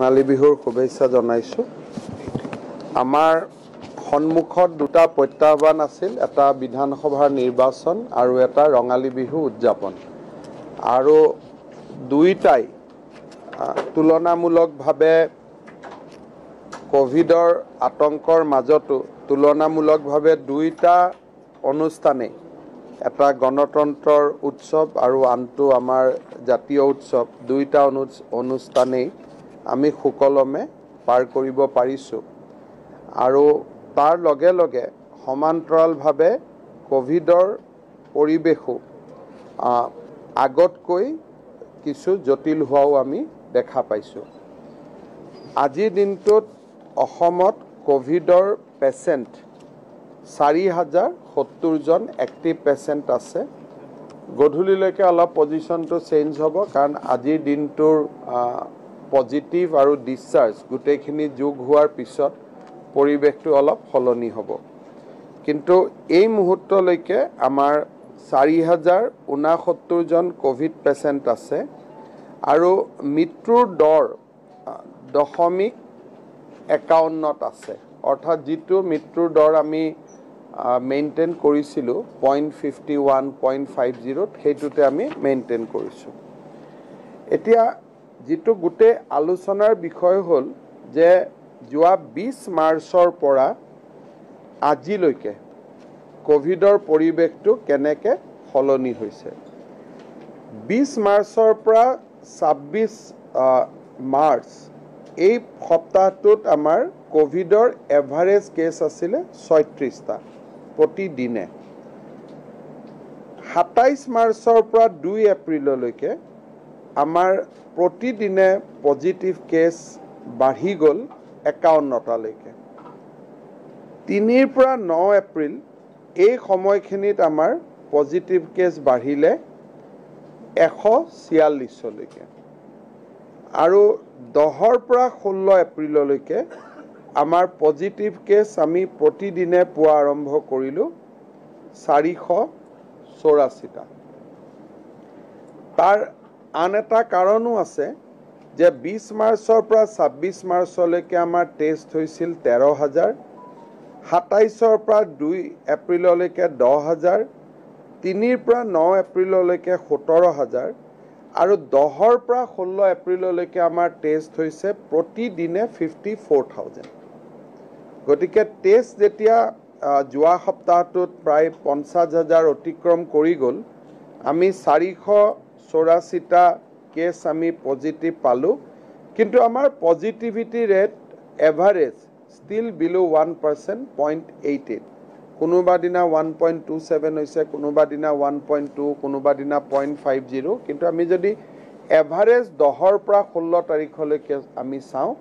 ৰঙালী বিহুৰ শুভেচ্ছা জনাইছোঁ। আমাৰ সন্মুখত দুটা প্ৰত্যাহ্বান আছিল এটা বিধানসভাৰ নিৰ্বাচন আৰু এটা ৰঙালী বিহু উদযাপন। আৰু দুয়োটাই তুলনামূলকভাৱে ক'ভিডৰ আতংকৰ মাজতো তুলনামূলকভাৱে দুয়োটা অনুষ্ঠানেই এটা গণতন্ত্ৰৰ উৎসৱ আৰু আনটো আমাৰ জাতীয় উৎসৱ দুয়োটা অনু অনুষ্ঠানেই আমি সুকলমে পাৰ কৰিব পাৰিছোঁ। আৰু তাৰ লগে লগে সমান্তৰালভাৱে ক'ভিডৰ পৰিৱেশো আগতকৈ কিছু জটিল হোৱাও আমি দেখা পাইছোঁ। আজিৰ দিনটোত অসমত ক'ভিডৰ পেচেণ্ট চাৰি হাজাৰ সত্তৰজন এক্টিভ পেচেণ্ট আছে। গধূলিলৈকে অলপ পজিশ্যনটো চেঞ্জ হ'ব কাৰণ আজিৰ দিনটোৰ পজিটিভ আৰু ডিছচাৰ্জ গোটেইখিনি যোগ হোৱাৰ পিছত পৰিৱেশটো অলপ সলনি হ'ব। কিন্তু এই মুহূৰ্তলৈকে আমাৰ চাৰি হাজাৰ ঊনাসত্তৰজন ক'ভিড পেচেণ্ট আছে আৰু মৃত্যুৰ দৰ দশমিক একাৱন্নত আছে। অৰ্থাৎ যিটো মৃত্যুৰ দৰ আমি মেইনটেইন কৰিছিলোঁ point fifty one point five জিৰ'ত সেইটোতে আমি মেইনটেইন কৰিছোঁ। এতিয়া যিটো গোটেই আলোচনাৰ বিষয় হ'ল যে যোৱা বিছ মাৰ্চৰ পৰা আজিলৈকে ক'ভিডৰ পৰিৱেশটো কেনেকৈ সলনি হৈছে। বিছ মাৰ্চৰ পৰা ছাব্বিছ মাৰ্চ এই সপ্তাহটোত আমাৰ ক'ভিডৰ এভাৰেজ কেছ আছিলে ছয়ত্ৰিছটা প্ৰতিদিনে। সাতাইছ মাৰ্চৰ পৰা দুই এপ্ৰিললৈকে আমাৰ প্ৰতিদিনে পজিটিভ কেছ বাঢ়ি গ'ল একাৱন্নটালৈকে। তিনিৰ পৰা ন এপ্ৰিল এই সময়খিনিত আমাৰ পজিটিভ কেছ বাঢ়িলে এশ ছিয়াল্লিছলৈকে। আৰু দহৰ পৰা ষোল্ল এপ্ৰিললৈকে আমাৰ পজিটিভ কেছ আমি প্ৰতিদিনে পোৱা আৰম্ভ কৰিলোঁ চাৰিশ চৌৰাশীটা। তাৰ আন এটা কাৰণো আছে যে বিছ মাৰ্চৰ পৰা ছাব্বিছ মাৰ্চলৈকে আমাৰ টেষ্ট হৈছিল তেৰ হাজাৰ সাতাইছৰ পৰা দুই এপ্ৰিললৈকে দহ হাজাৰ তিনিৰ পৰা ন এপ্ৰিললৈকে সোতৰ হাজাৰ আৰু দহৰ পৰা ষোল্ল এপ্ৰিললৈকে আমাৰ টেষ্ট হৈছে প্ৰতিদিনে ফিফটি ফ'ৰ থাউজেণ্ড গতিকে টেষ্ট যেতিয়া যোৱা সপ্তাহটোত প্ৰায় পঞ্চাছ হাজাৰ অতিক্ৰম কৰি গ'ল আমি চাৰিশ চৌৰাশীটা কেছ আমি পজিটিভ পালোঁ। কিন্তু আমাৰ positivity rate average still below' one percent point eight eight কোনোবা দিনা ওৱান পইণ্ট টু ছেভেন হৈছে কোনোবা দিনা ওৱান পইণ্ট টু কোনোবা দিনা পইণ্ট ফাইভ জিৰ' কিন্তু আমি যদি এভাৰেজ দহৰ পৰা ষোল্ল তাৰিখলৈকে আমি চাওঁ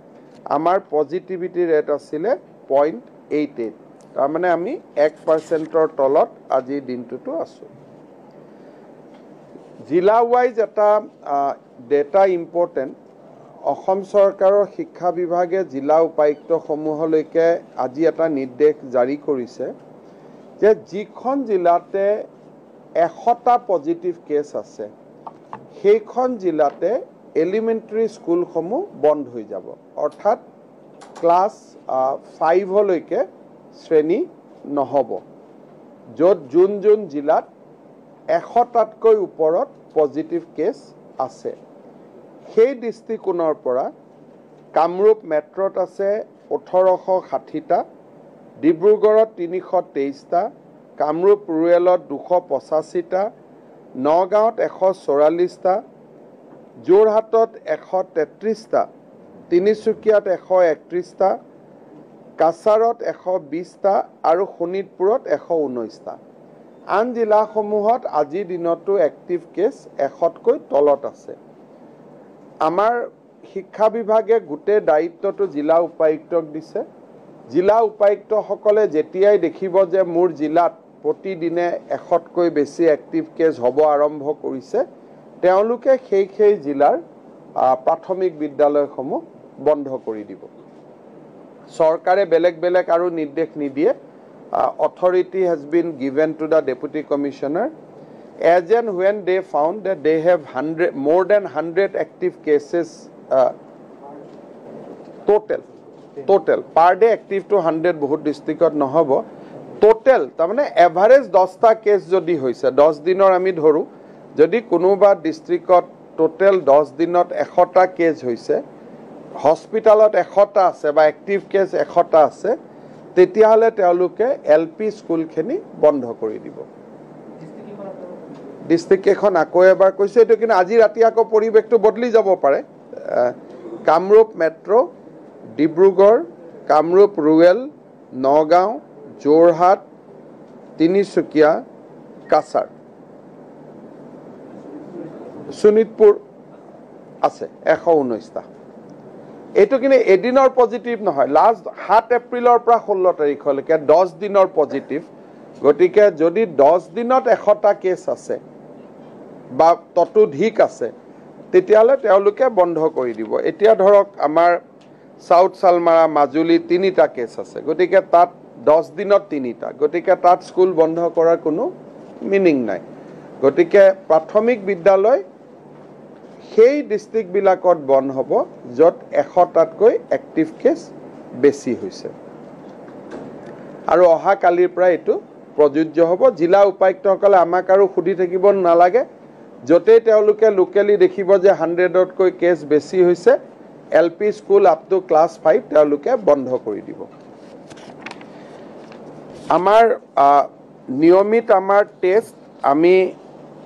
আমাৰ পজিটিভিটি ৰেট আছিলে পইণ্ট এইট এইট তাৰমানে আমি এক পাৰ্চেণ্টৰ তলত আজিৰ দিনটোতো আছোঁ। জিলা ৱাইজ এটা ডেটা ইম্পৰ্টেণ্ট অসম চৰকাৰৰ শিক্ষা বিভাগে জিলা উপায়ুক্তসমূহলৈকে আজি এটা নিৰ্দেশ জাৰি কৰিছে যে যিখন জিলাতে এশটা পজিটিভ কেছ আছে সেইখন জিলাতে এলিমেণ্টেৰী স্কুলসমূহ বন্ধ হৈ যাব। অৰ্থাৎ ক্লাছ ফাইভলৈকে শ্ৰেণী নহ'ব। য'ত যোন যোন জিলাত এশটাতকৈ ওপৰত পজিটিভ কেছ আছে। সেই দৃষ্টিকোণৰ পৰা কামৰূপ মেট্ৰত আছে ওঠৰশ ষাঠিটা ডিব্ৰুগড়ত তিনিশ তেইছটা কামৰূপ ৰুৰেলত দুশ পঁচাশীটা নগাঁৱত এশ চৌৰাল্লিছটা যোৰহাটত এশ তেত্ৰিছটা তিনিচুকীয়াত এশ একত্ৰিছটা কাছাৰত এশ বিছটা আৰু শোণিতপুৰত এশ ঊনৈছটা আন জিলাসমূহত আজিৰ দিনতো এক্টিভ কেছ এশতকৈ তলত আছে। আমাৰ শিক্ষা বিভাগে গোটেই দায়িত্বটো জিলা উপায়ুক্তক দিছে। জিলা উপায়ুক্তসকলে যেতিয়াই দেখিব যে মোৰ জিলাত প্ৰতিদিনে এশতকৈ বেছি এক্টিভ কেছ হ'ব আৰম্ভ কৰিছে তেওঁলোকে সেই সেই জিলাৰ প্ৰাথমিক বিদ্যালয়সমূহ বন্ধ কৰি দিব। চৰকাৰে বেলেগ বেলেগ আৰু নিৰ্দেশ নিদিয়ে। Authority has been given to the deputy commissioner as and when they found that they have 100 more than 100 active cases uh, total total per day এক্টিভটো hundred বহুত ডিষ্ট্ৰিক্টত নহ'ব। টোটেল তাৰমানে এভাৰেজ দহটা কেছ যদি হৈছে দহ দিনৰ আমি ধৰোঁ যদি কোনোবা ডিষ্ট্ৰিক্টত টোটেল দহ দিনত এশটা কেছ হৈছে হস্পিটেলত এশটা আছে বা এক্টিভ কেছ এশটা আছে তেতিয়াহ'লে তেওঁলোকে এল পি স্কুলখিনি বন্ধ কৰি দিব। ডিষ্ট্ৰিক্টকেইখন আকৌ এবাৰ কৈছে এইটো কিন্তু আজি ৰাতি আকৌ পৰিৱেশটো বদলি যাব পাৰে। Kamrup metro' Dibrugarh Kamrup rural Nagaon Jorhat Tinsukia Cachar. Sonitpur আছে এশ ঊনৈছটা এইটো কিন্তু এদিনৰ পজিটিভ নহয়। লাষ্ট সাত এপ্ৰিলৰ পৰা ষোল্ল তাৰিখলৈকে দহ দিনৰ পজিটিভ গতিকে যদি দহ দিনত এশটা কেছ আছে বা ততোধিক আছে তেতিয়াহ'লে তেওঁলোকে বন্ধ কৰি দিব। এতিয়া ধৰক আমাৰ চাউথ চালমাৰা মাজুলী তিনিটা কেছ আছে। গতিকে তাত দহ দিনত তিনিটা। গতিকে তাত স্কুল বন্ধ কৰাৰ কোনো মিনিং নাই। গতিকে প্ৰাথমিক বিদ্যালয় সেই ডিষ্ট্ৰিক্টবিলাকত বন্ধ হ'ব য'ত এশটাতকৈ এক্টিভ কেছ বেছি হৈছে। আৰু অহা কালিৰ পৰা এইটো প্ৰযোজ্য হ'ব। জিলা উপায়ুক্তসকলে আমাক আৰু সুধি থাকিব নালাগে। য'তেই তেওঁলোকে লোকেলি দেখিব যে হাণ্ড্ৰেডতকৈ কেছ বেছি হৈছে L P school up to class five তেওঁলোকে বন্ধ কৰি দিব। আমাৰ নিয়মিত আমাৰ টেষ্ট আমি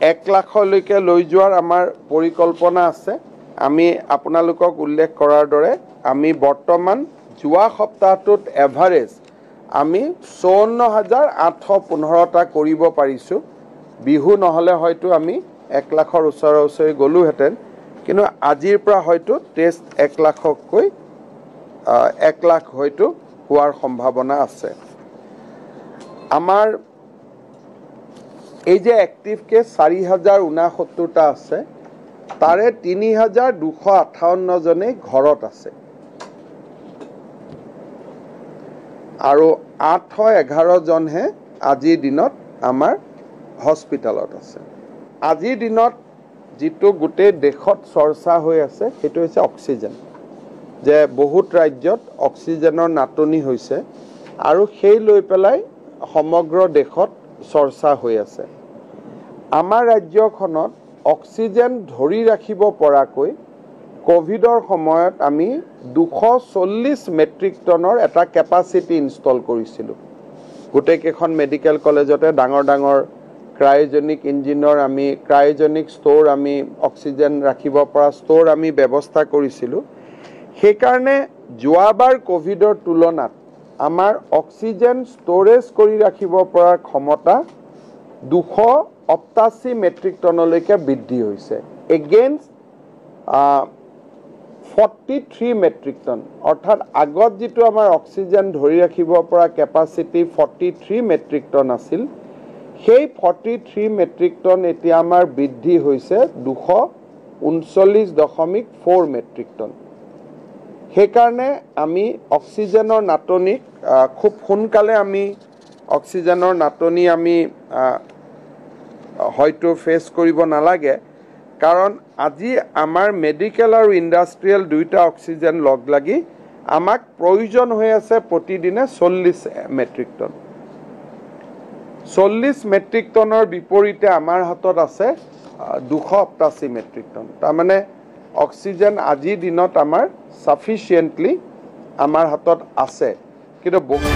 এক লাখলৈকে লৈ যোৱাৰ আমাৰ পৰিকল্পনা আছে। আমি আপোনালোকক উল্লেখ কৰাৰ দৰে আমি বৰ্তমান যোৱা সপ্তাহটোত এভাৰেজ আমি চৌৱন্ন হাজাৰ আঠশ পোন্ধৰটা কৰিব পাৰিছোঁ। বিহু নহ'লে হয়তো আমি এক লাখৰ ওচৰা ওচৰি গ'লোহেঁতেন। কিন্তু আজিৰ পৰা হয়তো টেষ্ট এক লাখতকৈ এক লাখ হয়তো হোৱাৰ সম্ভাৱনা আছে। আমাৰ এই যে এক্টিভ কেছ চাৰি হাজাৰ ঊনাসত্তৰটা আছে তাৰে তিনি হাজাৰ দুশ আঠাৱন্নজনেই ঘৰত আছে। আৰু আঠশ এঘাৰজনহে আজিৰ দিনত আমাৰ হস্পিটেলত আছে। আজিৰ দিনত যিটো গোটেই দেশত চৰ্চা হৈ আছে সেইটো হৈছে অক্সিজেন যে বহুত ৰাজ্যত অক্সিজেনৰ নাটনি হৈছে। আৰু সেই লৈ পেলাই সমগ্ৰ দেশত চৰ্চা হৈ আছে। আমাৰ ৰাজ্যখনত অক্সিজেন ধৰি ৰাখিব পৰাকৈ ক'ভিডৰ সময়ত আমি দুশ চল্লিছ মেট্ৰিক টনৰ এটা কেপাচিটি ইনষ্টল কৰিছিলোঁ। গোটেইকেইখন মেডিকেল কলেজতে ডাঙৰ ডাঙৰ ক্ৰায়জেনিক ইঞ্জিনৰ আমি ক্ৰায়জেনিক ষ্ট'ৰ আমি অক্সিজেন ৰাখিব পৰা ষ্ট'ৰ আমি ব্যৱস্থা কৰিছিলোঁ। সেইকাৰণে যোৱাবাৰ ক'ভিডৰ তুলনাত আমাৰ অক্সিজেন ষ্ট'ৰেজ কৰি ৰাখিব পৰাৰ ক্ষমতা দুশ অষ্টাশী মেট্ৰিক টনলৈকে বৃদ্ধি হৈছে। Against forty three metric tonne অৰ্থাৎ আগত যিটো আমাৰ অক্সিজেন ধৰি ৰাখিব পৰা capacity forty three metric tonne আছিল সেই ফৰ্টি থ্ৰী মেট্ৰিক টন এতিয়া আমাৰ বৃদ্ধি হৈছে দুশ ঊনচল্লিছ দশমিক ফ'ৰ মেট্ৰিক টন সেইকাৰণে আমি অক্সিজেনৰ নাটনিক খুব সোনকালে আমি অক্সিজেনৰ নাটনি আমি হয়তো ফেচ কৰিব নালাগে। কাৰণ আজি আমাৰ মেডিকেল আৰু ইণ্ডাষ্ট্ৰিয়েল দুয়োটা অক্সিজেন লগ লাগি আমাক প্ৰয়োজন হৈ আছে প্ৰতিদিনে চল্লিছ মেট্ৰিক টন চল্লিছ মেট্ৰিক টনৰ বিপৰীতে আমাৰ হাতত আছে দুশ অষ্টাশী মেট্ৰিক টন তাৰমানে অক্সিজেন আজিৰ দিনত আমাৰ চাফিচিয়েণ্টলি আমাৰ হাতত আছে। কিন্তু বহু